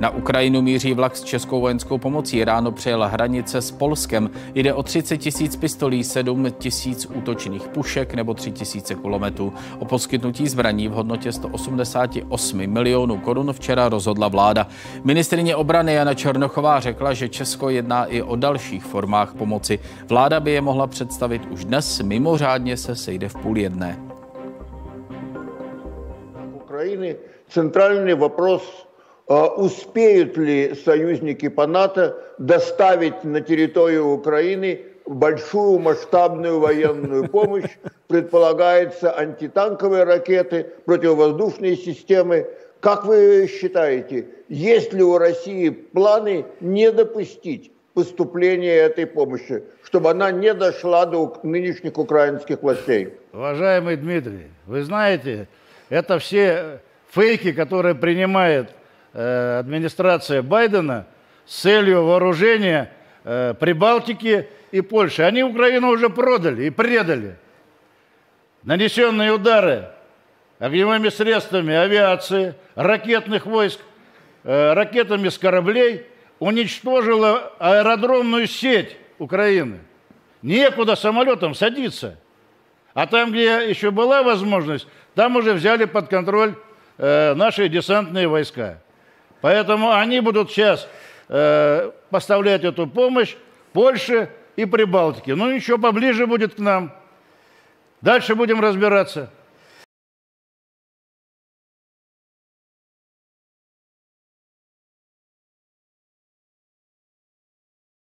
Na Ukrajinu míří vlak s českou vojenskou pomocí. Ráno přejela hranice s Polskem. Jde o 30 tisíc pistolí, 7 tisíc útočných pušek nebo 3 tisíce kulometů. O poskytnutí zbraní v hodnotě 188 milionů korun včera rozhodla vláda. Ministrině obrany Jana Černochová řekla, že Česko jedná i o dalších formách pomoci. Vláda by je mohla představit už dnes, mimořádně se sejde v půl jedné. Украины центральный вопрос успеют ли союзники по НАТО доставить на территорию Украины большую масштабную военную помощь. Предполагается антитанковые ракеты, противовоздушные системы. Как вы считаете, есть ли у России планы не допустить поступления этой помощи, чтобы она не дошла до нынешних украинских властей? Уважаемый Дмитрий, вы знаете, это все фейки, которые принимает Э, администрация Байдена с целью вооружения э, Прибалтики и Польши. Они Украину уже продали и предали. Нанесенные удары огневыми средствами авиации, ракетных войск, э, ракетами с кораблей уничтожила аэродромную сеть Украины. Некуда самолетам садиться. А там, где еще была возможность, там уже взяли под контроль наши десантные войска. Поэтому они будут сейчас э, поставлять эту помощь Польше и Прибалтике. Ну, еще поближе будет к нам. Дальше будем разбираться.